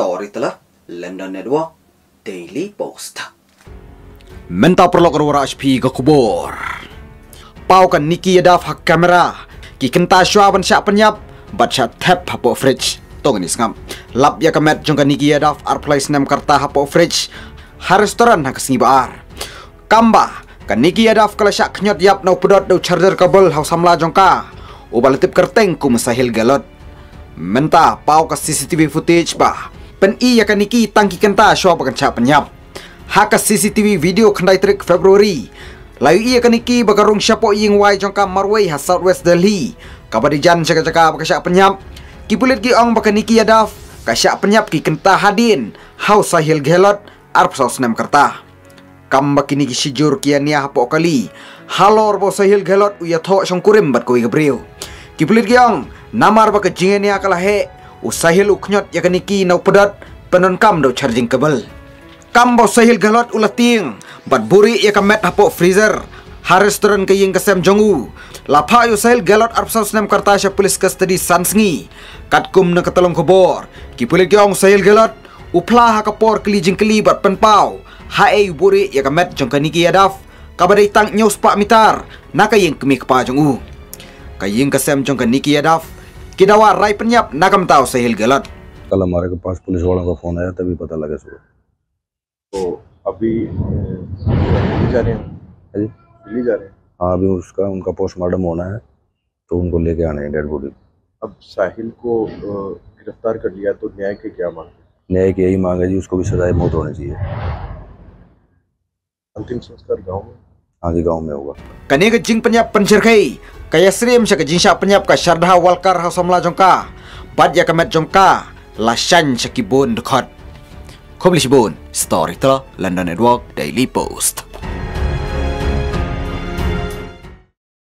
story telah London Network Daily Post. Menta perlu kerwara HP ke kubur. Pau kan Niki Yadaf hak kamera. Ki kenta syua ban syak penyap. Baca tap hapo fridge. Tong ini sengam. Lap ya kemet jongka Niki Yadaf ar place nem karta hapo fridge. Ha restoran hak sengi baar. Kamba. Kan Niki Yadaf kala syak kenyot yap nau pedot dau charger kabel hau samla jongka. Ubalatip kerteng ku mesahil galot. Menta pau ke CCTV footage bah. Pen i ya kaniki tangki kenta syua bakan cak penyap. Haka CCTV video kendai trik Februari. Layu iya kaniki bagarung syapo ying wai jongka Marway ha Southwest Delhi. Kabadijan caka-caka baka syak penyap. Ki pulit ki ong baka niki yadaf. Ka syak penyap ki kenta hadin. Hau sahil gelot arp saus nem kerta. Kam baki niki sijur kia nia hapo kali. Halor bo sahil gelot uya tho syongkurim bat koi gabriu. Ki pulit ki ong namar baka jingen nia kala. Usahil uknyot ya kaniki nau pedat penon kam do charging kabel. Kam bo sahil galot ulah ting. Bat buri ya kamet hapo freezer. Haris turun ke ying kesem jongu. Lapa yu sahil galot arp saus nem karta sya polis custody sansngi. Kat kum na katalong kubor. Ki pulit ki ong sahil galot. Upla ha keli jing keli bat penpau. Ha e yu buri ya kamet jong kaniki yadaf. Kabadai tang nyos pak mitar. Naka ying kemi kepa jongu. Kaying kesem jong kaniki yadaf. Kidawa rai penyap nakam tahu sahil galot. कल हमारे के पास पुलिस वालों का फ़ोन आया तभी पता लगा सुबह। तो अभी दिल्ली जा रहे हैं? जी। दिल्ली जा रहे हैं? हाँ अभी उसका उनका पोस्टमार्टम होना है तो उनको लेके आने हैं डेड बॉडी। अब साहिल को गिरफ़्तार कर लिया तो न्याय के क्या मांग न्याय की यही मांग है जी उसको भी सजाए मौत होनी चाहिए। अंतिम संस्कार गाँव में? आगे गांव में होगा Kani ke jing penyap pencerkai. Kaya srim sya ke jing sya penyap ka syardha walkar ha somla jongka. Bad ya kemet jongka. Lashan sya ki bun dekat. Kobli bun.